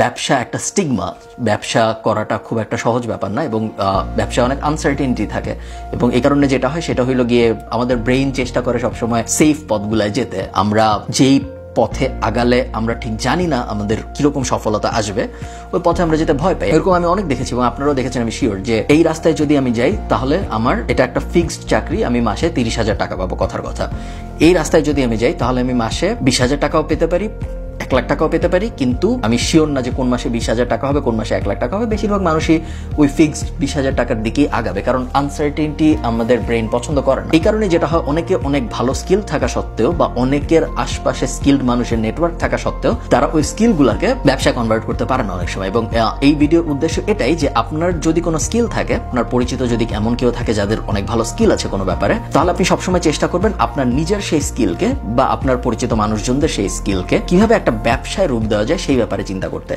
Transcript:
ব্যবসা একটা স্টিগমা। ব্যবসা করাটা খুব একটা সহজ ব্যাপার না এবং ব্যবসা অনেক আনসার্টেনিটি থাকে। এবং এই কারণে যেটা হয় সেটা হইল গিয়ে আমাদের ব্রেইন চেষ্টা করে সবসময় সেফ পথগুলায় যেতে। আমরা যেই পথে আগালে আমরা ঠিক জানি না আমাদের কীরকম সফলতা আসবে, ওই পথে আমরা যেতে ভয় পাই। এরকম আমি অনেক দেখেছি এবং আপনারাও দেখেছেন আমি শিওর যে এই রাস্তায় যদি আমি যাই, তাহলে আমার এটা একটা ফিক্সড চাকরি, আমি মাসে তিরিশ হাজার টাকা পাবো কথার কথা। এই রাস্তায় যদি আমি যাই, তাহলে আমি মাসে বিশ হাজার টাকাও পেতে পারি এক লাখ টাকাও পেতে পারি, কিন্তু আমি শিওর না যে কোন মাসে বিশ হাজার টাকা হবে, কোন মাসে এক লাখ টাকা হবে। বেশিরভাগ মানুষই ওই ফিক্সড বিশ হাজার টাকার দিকেই আগাবে, কারণ আনসার্টেনিটি আমাদের ব্রেন পছন্দ করে না। এই কারণে যেটা হয়, অনেকে অনেক ভালো স্কিল থাকা সত্ত্বেও বা অনেকের আশপাশে স্কিল্ড মানুষের নেটওয়ার্ক থাকা সত্ত্বেও তারা ওই স্কিলগুলোকে ব্যবসা কনভার্ট করতে পারে না অনেক সময়। এবং এই ভিডিওর উদ্দেশ্য এটাই যে আপনার যদি কোনো স্কিল থাকে, আপনার পরিচিত যদি এমন কেউ থাকে যাদের অনেক ভালো স্কিল আছে কোনো ব্যাপারে, তাহলে আপনি সবসময় চেষ্টা করবেন আপনার নিজের সেই স্কিলকে বা আপনার পরিচিত মানুষজনদের সেই স্কিলকে কীভাবে একটা ব্যবসায় রূপ দেওয়া যায় সেই ব্যাপারে চিন্তা করতে।